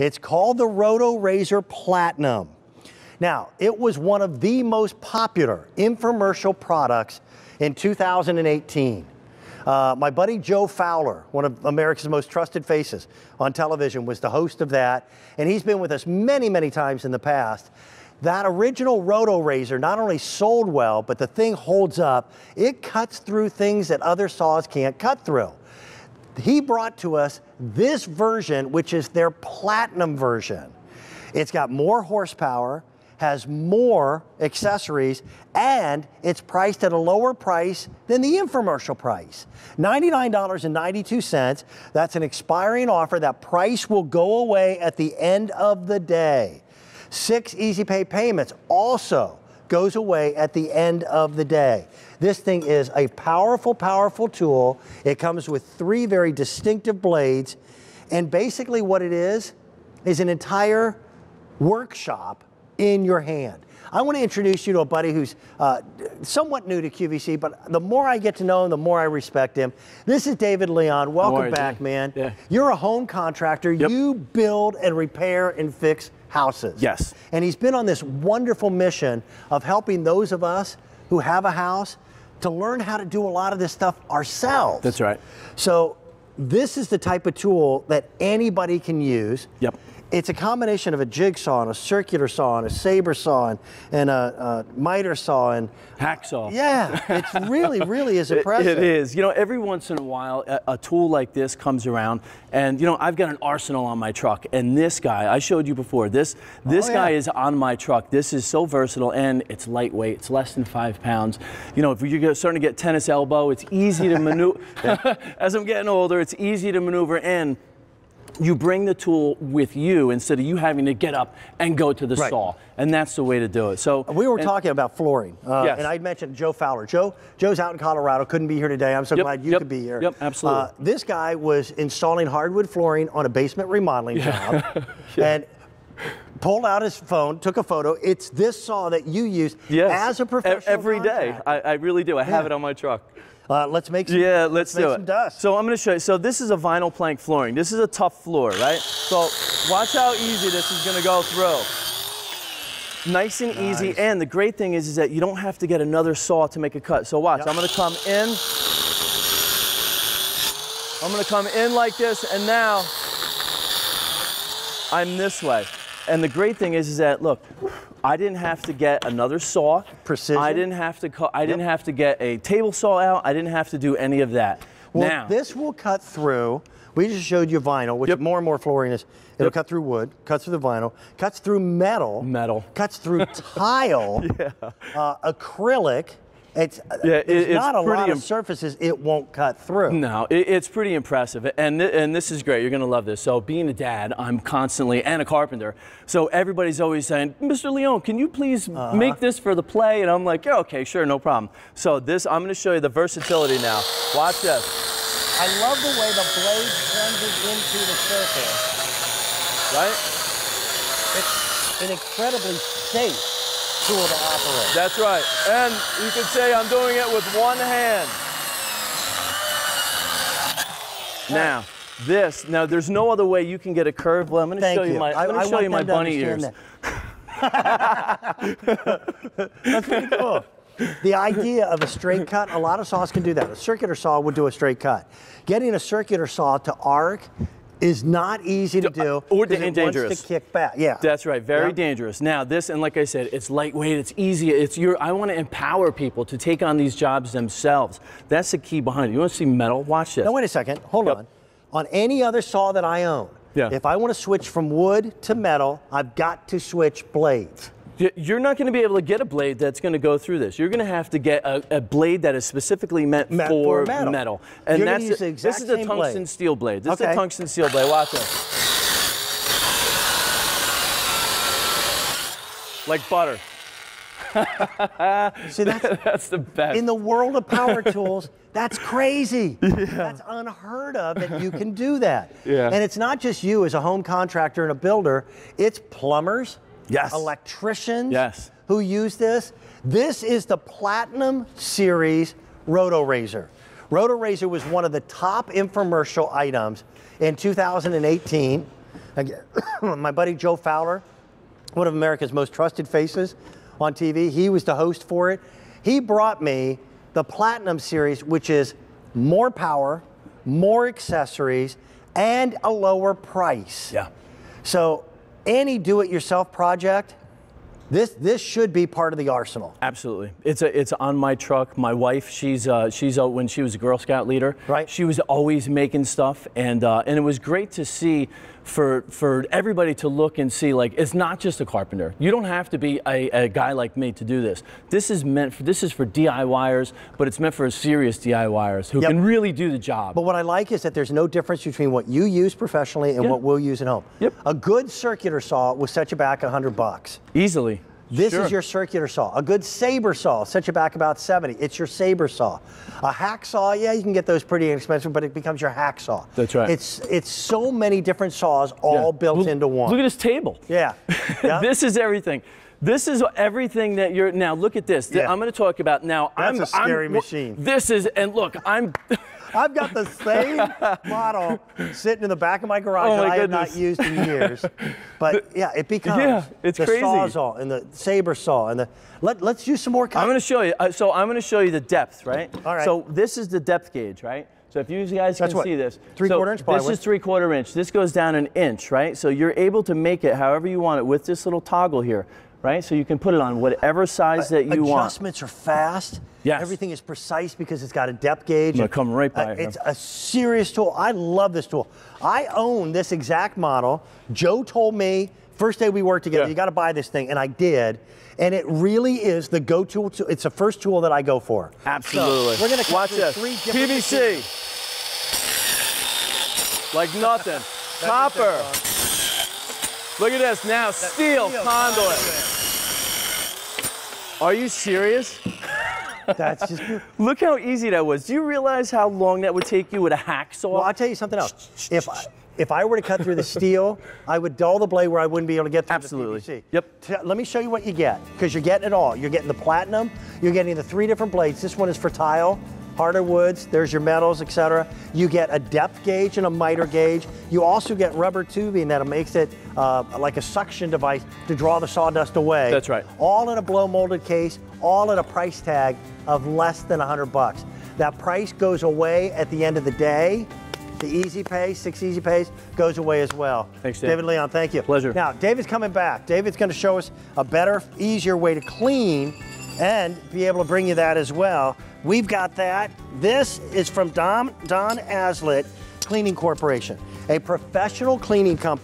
It's called the Rotorazer Platinum. Now, it was one of the most popular infomercial products in 2018. Uh, my buddy Joe Fowler, one of America's most trusted faces on television, was the host of that, and he's been with us many, many times in the past. That original Rotorazer not only sold well, but the thing holds up. It cuts through things that other saws can't cut through. He brought to us this version, which is their platinum version. It's got more horsepower, has more accessories, and it's priced at a lower price than the infomercial price. $99.92. That's an expiring offer. That price will go away at the end of the day. Six easy pay payments also goes away at the end of the day. This thing is a powerful, powerful tool. It comes with three very distinctive blades. And basically, what it is, is an entire workshop in your hand. I want to introduce you to a buddy who's uh, somewhat new to QVC, but the more I get to know him, the more I respect him. This is David Leon. Welcome back, man. Yeah. You're a home contractor. Yep. You build and repair and fix houses. Yes. And he's been on this wonderful mission of helping those of us who have a house to learn how to do a lot of this stuff ourselves. That's right. So this is the type of tool that anybody can use. Yep. It's a combination of a jigsaw and a circular saw and a saber saw and, and a, a miter saw and Hacksaw. yeah, it really, really is It- impressive. it is. You know, every once in a while, a, a tool like this comes around, and you know, I've got an arsenal on my truck, and this guy, I showed you before. This this Oh, guy yeah. is on my truck. This is so versatile, and it's lightweight. It's less than five pounds. You know, if you're starting to get tennis elbow, it's easy to maneuver. As I'm getting older, it's easy to maneuver, and you bring the tool with you instead of you having to get up and go to the Right. saw, and that's the way to do it. So We were and- talking about flooring, uh, Yes. and I mentioned Joe Fowler. Joe, Joe's out in Colorado, couldn't be here today. I'm so Yep, glad you yep, could be here. yep, absolutely. Uh, this guy was installing hardwood flooring on a basement remodeling job, and pulled out his phone, took a photo. It's this saw that you use Yes. as a professional. every day. I, I really do. I have it on my truck. Uh, let's make some. Yeah, let's, make do some it. dust. So I'm going to show you. So this is a vinyl plank flooring. This is a tough floor, right? So watch how easy this is going to go through. Nice and easy. And the great thing is, is that you don't have to get another saw to make a cut. So watch. Yep. I'm going to come in. I'm going to come in like this, and now I'm this way. And the great thing is, is that look, I didn't have to get another saw. Precision. I didn't have to. Co- I didn't have to get a table saw out. I didn't have to do any of that. Well, now, this will cut through. We just showed you vinyl, which Yep. more and more flooring is. It'll Yep. cut through wood, cuts through the vinyl, cuts through metal, Metal. cuts through tile, uh, acrylic. It's Yeah, it- there's it's not a lot of surfaces it won't cut through. No, it, it's pretty impressive, and th- and this is great. You're gonna love this. So, being a dad, I'm constantly and a carpenter. So everybody's always saying, "Mr. Leon, can you please Uh-huh. make this for the play?" And I'm like, "Yeah, okay, sure, no problem." So this, I'm gonna show you the versatility now. Watch this. I love the way the blade plunges into the surface. Right? It's an incredibly safe tool to operate. That's right. And you could say I'm doing it with one hand. Now, this, now there's no other way you can get a curve. Well, I'm going to Thank show you, you. my, I- I'm going I to show you my bunny ears. That's pretty cool. The idea of a straight cut, a lot of saws can do that. A circular saw would do a straight cut. Getting a circular saw to arc is not easy to do. Uh, or it wants dangerous. to kick back. Yeah. That's right, very Yeah. dangerous. Now, this, and like I said, it's lightweight, it's easy. It's your. I want to empower people to take on these jobs themselves. That's the key behind it. You want to see metal? Watch this. Now wait a second. Hold Yep. on. On any other saw that I own, Yeah. if I want to switch from wood to metal, I've got to switch blades. You're not going to be able to get a blade that's going to go through this. You're going to have to get a, a blade that is specifically meant Meant for, for metal. And You're that's use exact this is a tungsten blade. steel blade. This is a tungsten steel blade. Watch this. Like butter. See, that's That's the best. in the world of power tools, that's crazy. That's unheard of that you can do that. Yeah. And it's not just you as a home contractor and a builder, it's plumbers, Yes. electricians Yes. who use this. This is the Platinum Series Rotorazer. Roto Razor was one of the top infomercial items in 2018. Again, my buddy Joe Fowler, one of America's most trusted faces on TV, he was the host for it. He brought me the Platinum Series, which is more power, more accessories, and a lower price. Yeah. So any do-it-yourself project, this this should be part of the arsenal. Absolutely, it's a, it's on my truck. My wife, she's uh, she's uh, when she was a Girl Scout leader, Right. She was always making stuff, and uh, and it was great to see for for everybody to look and see like it's not just a carpenter. You don't have to be a, a guy like me to do this. This is meant for this is for DIYers, but it's meant for serious DIYers who Yep. can really do the job. But what I like is that there's no difference between what you use professionally and Yeah. what we'll use at home. Yep. A good circular saw will set you back 100 bucks. Easily. This Sure. is your circular saw. A good saber saw set you back about 70. It's your saber saw. A hacksaw, yeah, you can get those pretty inexpensive, but it becomes your hacksaw. That's right. It's it's so many different saws all Yeah. built Look- into one. Look at this table. yeah. yeah. this is everything. This is everything that you're now. Look at this. Yeah. I'm going to talk about now. That's I'm a scary I'm, machine. This is and look, I'm. I've got the same model sitting in the back of my garage Oh that my I have not used in years. But yeah, it becomes Yeah, it's the crazy. sawzall and the saber saw and the let, let's use some more I'm going to show you. uh, So I'm going to show you the depth, right? All right. So this is the depth gauge, right? So if you guys That's can what, see this, three-quarter so inch This plywood? is three quarter inch. This goes down an inch, right? So you're able to make it however you want it with this little toggle here, right? So you can put it on whatever size that you want. Adjustments are fast. Yes. Everything is precise because it's got a depth gauge. come right by Uh. It's a serious tool. I love this tool. I own this exact model. Joe told me first day we worked together, Yeah. you got to buy this thing, and I did. And it really is the go-to. tool. It's the first tool that I go for. Absolutely. So we're gonna watch this. three different PVC. Like nothing. Copper. Look at this now. Steel steel conduit. Are you serious? That's just. Look how easy that was. Do you realize how long that would take you with a hacksaw? Well, I'll tell you something else. If I, if I were to cut through the steel, I would dull the blade where I wouldn't be able to get through Absolutely. the PVC. Yep. Let me show you what you get, because you're getting it all. You're getting the platinum, you're getting the three different blades. This one is for tile, harder woods, there's your metals, etc. You get a depth gauge and a miter gauge. You also get rubber tubing that makes it uh, like a suction device to draw the sawdust away. That's right. All in a blow molded case, all at a price tag of less than 100 bucks. That price goes away at the end of the day. The easy pay, six easy pays, goes away as well. Thanks. David Leon, thank you. Pleasure. Now, David's coming back. David's going to show us a better, easier way to clean and be able to bring you that as well. We've got that. This is from Don, Don Aslett Cleaning Corporation, a professional cleaning company.